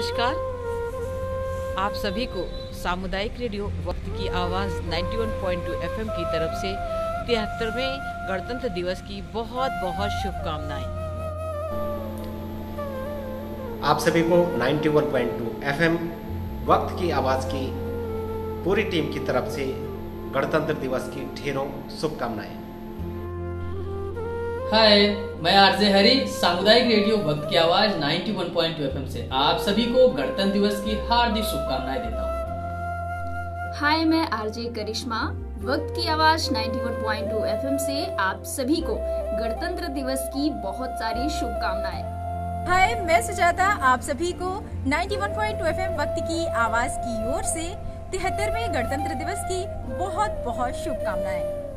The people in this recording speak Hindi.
नमस्कार। आप सभी को सामुदायिक रेडियो वक्त की आवाज़ 91.2 एफएम की तरफ़ से तिहत्तरवें गणतंत्र दिवस की बहुत बहुत शुभकामनाएँ। आप सभी को 91.2 एफएम वक्त की आवाज़ की पूरी टीम की तरफ़ से गणतंत्र दिवस की ढेरों शुभकामनाएँ। हाय मैं आरजे हरी सामुदायिक रेडियो भक्त की आवाज़ 91.2 एफएम से आप सभी को गणतंत्र दिवस की हार्दिक शुभकामनाएँ देता हूँ। हाय मैं आरजे करिश्मा वक्त की आवाज़ 91.2 एफएम से आप सभी को गणतंत्र दिवस की बहुत सारी शुभकामनाएँ। हाय मैं सुजाता आप सभी को 91.2 एफएम वक्त की आवाज़ की ओर से तिहत्तरवें गणतंत्र दिवस की बहुत बहुत शुभकामनाएँ।